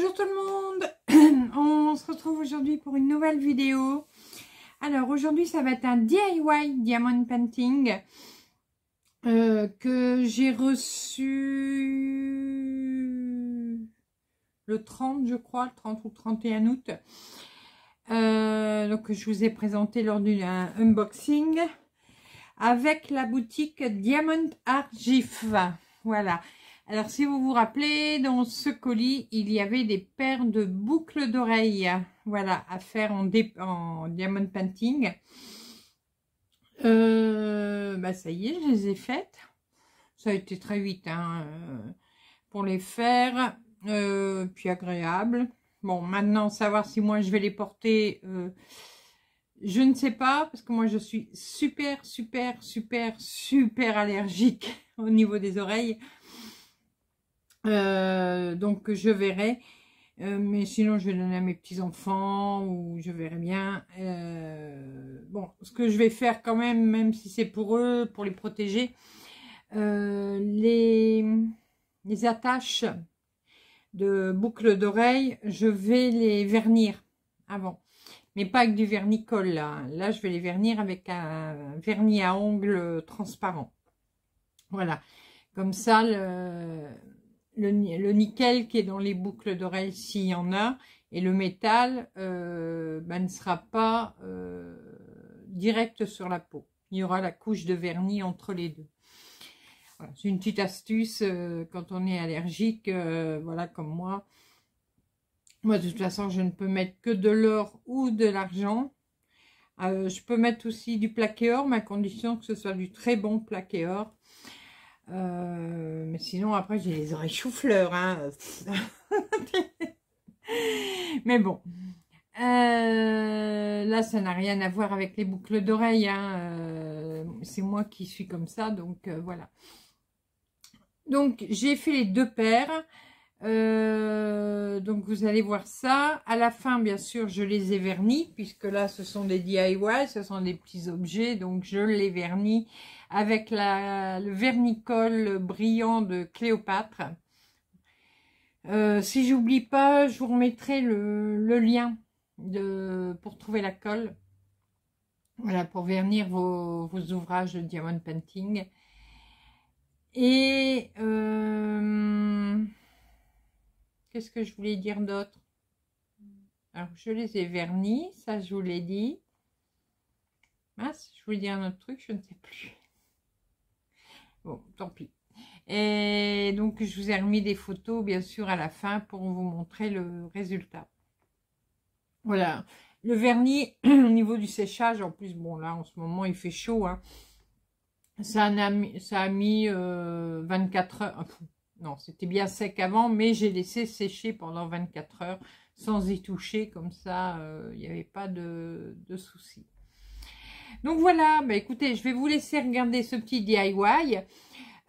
Bonjour tout le monde On se retrouve aujourd'hui pour une nouvelle vidéo. Alors aujourd'hui ça va être un DIY Diamond Painting euh, que j'ai reçu le 30 je crois, le 30 ou 31 août. Euh, donc je vous ai présenté lors d'un unboxing avec la boutique Diamond Art GIF. Voilà. Alors, si vous vous rappelez, dans ce colis, il y avait des paires de boucles d'oreilles, voilà, à faire en, diamond painting. Euh, bah, ça y est, je les ai faites. Ça a été très vite hein, euh, pour les faire, euh, puis agréable. Bon, maintenant, savoir si moi je vais les porter, je ne sais pas, parce que moi je suis super, super, super, super allergique au niveau des oreilles. Euh, donc je verrai. Euh, mais sinon, je vais donner à mes petits-enfants ou je verrai bien. Euh, bon, ce que je vais faire quand même, même si c'est pour eux, pour les protéger, les, attaches de boucles d'oreilles, je vais les vernir avant. Mais pas avec du vernicole, là. Là, je vais les vernir avec un vernis à ongles transparent. Voilà. Comme ça, le, le, nickel qui est dans les boucles d'oreilles s'il y en a, et le métal euh, ben, ne sera pas euh, direct sur la peau. Il y aura la couche de vernis entre les deux. C'est une petite astuce euh, quand on est allergique, voilà comme moi. Moi de toute façon je ne peux mettre que de l'or ou de l'argent. je peux mettre aussi du plaqué or, mais à condition que ce soit du très bon plaqué or. Euh, mais sinon, après, j'ai les oreilles chou-fleurs. Hein. mais bon. Euh, là, ça n'a rien à voir avec les boucles d'oreilles. Hein. Euh, c'est moi qui suis comme ça. Donc, voilà. Donc, j'ai fait les deux paires. donc, vous allez voir ça. À la fin, bien sûr, je les ai vernis. Puisque là, ce sont des DIY. Ce sont des petits objets. Donc, je les vernis avec le vernicole brillant de Cléopâtre. Euh, si j'oublie pas, je vous remettrai le, lien pour trouver la colle. Voilà, pour vernir vos, ouvrages de diamond painting. Et euh, qu'est-ce que je voulais dire d'autre? Alors, je les ai vernis, ça je vous l'ai dit. Ah, je voulais dire un autre truc, je ne sais plus. Bon, tant pis. Et donc, je vous ai remis des photos, bien sûr, à la fin pour vous montrer le résultat. Voilà. Le vernis, au niveau du séchage, en plus, bon, là, en ce moment, il fait chaud. Hein. Ça, a mis, ça a mis 24 heures. Non, c'était bien sec avant, mais j'ai laissé sécher pendant 24 heures sans y toucher. Comme ça, euh, il n'y avait pas de, de soucis. Donc voilà, bah écoutez, je vais vous laisser regarder ce petit DIY.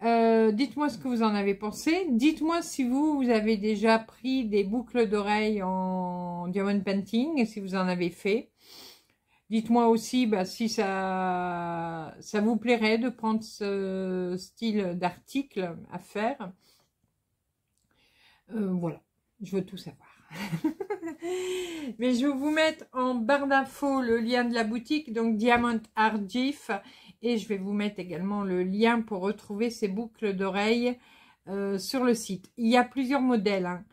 Euh, dites-moi ce que vous en avez pensé. Dites-moi si vous, avez déjà pris des boucles d'oreilles en diamond painting, si vous en avez fait. Dites-moi aussi bah, si ça, ça vous plairait de prendre ce style d'article à faire. Euh, voilà, je veux tout savoir. Mais je vais vous mettre en barre d'infos le lien de la boutique, donc Diamond Art GIF. Et je vais vous mettre également le lien pour retrouver ces boucles d'oreilles euh, sur le site. Il y a plusieurs modèles. Hein.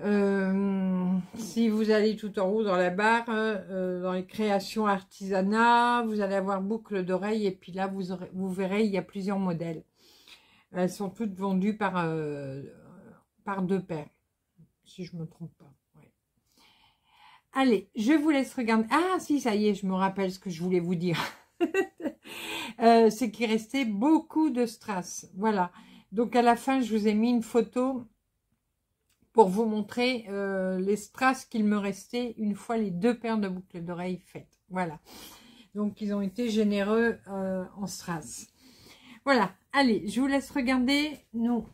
Euh, si vous allez tout en haut dans la barre, euh, dans les créations artisanat, vous allez avoir boucles d'oreilles et puis là, vous, verrez, il y a plusieurs modèles. Elles sont toutes vendues par, par deux paires si je me trompe pas. Allez, je vous laisse regarder. Ah si, ça y est, je me rappelle ce que je voulais vous dire. Euh, c'est qu'il restait beaucoup de strass. Voilà. Donc à la fin, je vous ai mis une photo pour vous montrer euh, les strass qu'il me restait une fois les deux paires de boucles d'oreilles faites. Voilà. Donc ils ont été généreux euh, en strass. Voilà. Allez, je vous laisse regarder. Nous,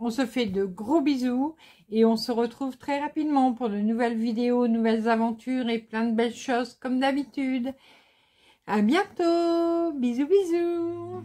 on se fait de gros bisous et on se retrouve très rapidement pour de nouvelles vidéos, nouvelles aventures et plein de belles choses comme d'habitude. À bientôt Bisous bisous